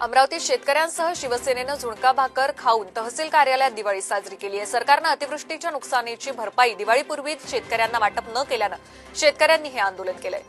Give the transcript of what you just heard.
अमरावतीत शेतकऱ्यांसह शिवसेनेनं झुणका भाकर खाऊन तहसील कार्यालयात दिवाळी साजरी केली आहे. सरकारनं अतिवृष्टीच्या नुकसानीची भरपाई दिवाळीपूर्वीच शेतकऱ्यांना वाटप न केल्यानं शेतकऱ्यांनी हे आंदोलन केलंय.